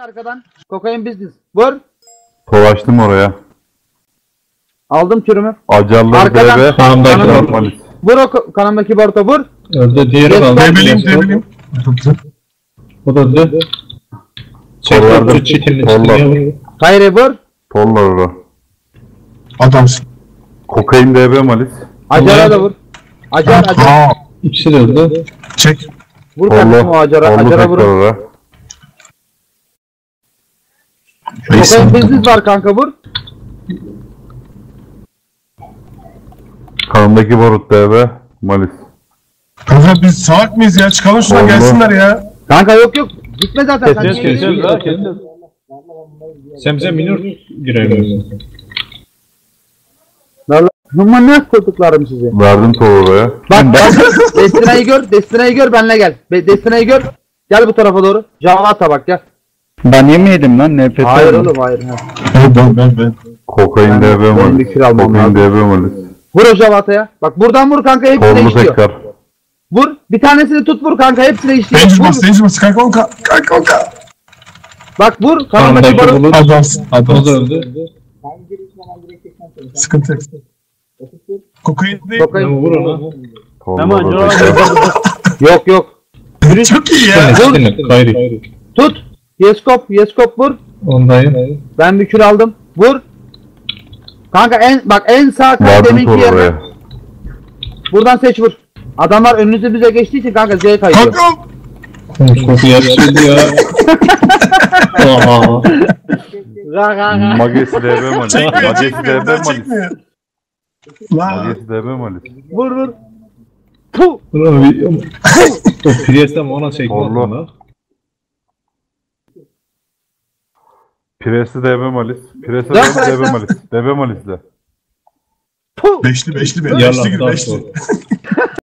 arkadan. Kokain business. Vur. Dolaştım oraya. Aldım kürümü. Acarlı Arkadan- DB. Sağımdaki Kanım- Normalist. Vur o ko- kanımdaki barota vur. Öldü. Diğeri Yes, kaldı. ben- Debeliyim debeliyim. O da öldü. Kollardım. Çekti çitin üstüne. Kayre vur. Tollar ora. Adamsın. Kokain DB malis. Acara da vur. Acar acar. Aa, İkisi de öldü. çek. Vur kardeşim o acara. Acara tekrar vur. ora. Kokain business var kanka vur. Kanındaki barut DB malis. Kanka biz salak mıyız ya? Çıkalım şuradan Oldu. gelsinler ya. Kanka yok yok. Gitme zaten. sen Keseceğiz niye keseceğiz gidiyorsun? daha keseceğiz. Semse minör giremiyorsun. Hımma ne kurduklarım sizi. Verdim tol oraya. Bak bak. Destina'yı gör. Destina'yı gör benle gel. Be- Destina'yı gör. Gel bu tarafa doğru. Javata bak gel. Ben yemeyedim lan nefret Hayır oğlum hayır. Ha. Ben ben ben. ben. Kokain DB bir kür almam Kokain lazım. DB malis. Vur o Javata'ya. Bak buradan vur kanka hepsine Tollu işliyor. tekrar. Vur. Bir tanesini tut vur kanka hepsine işliyor. Danger Vur. bas, danger bas. Kanka onka. Kanka onka. Bak vur. Kanadaki Kanındaki barut. bulut. Adamsın. O da Adamsın. öldü. Sıkıntı yok. Kokain değil. Kokain. Ama vur ona. Tekrar. Yok yok. Çok iyi ya. Kayri. Tut. Yeskop. Yeskop vur. Ondayım. Ben bir kür aldım. Vur. Kanka en bak en sağ kay Verdim deminki yerine. oraya. Buradan seç vur. Adamlar önünüzü bize geçtiği için kanka Z kayıyor. Kanka. Çok yapıştırdı ya. Ga. Magesi DB malis. Çekmiyor Magesi çekmiyor. DB Daha malis. çekmiyor. Lan. Magesi DB malis. Vur vur. Puh. Ulan bir... O Priest'ten ona çekti Torlu. aslında. Presi DB malis. Presi Dön DB malis. DB malis de. Puh. Beşli beşli be. Yalan, Beşli gir beşli.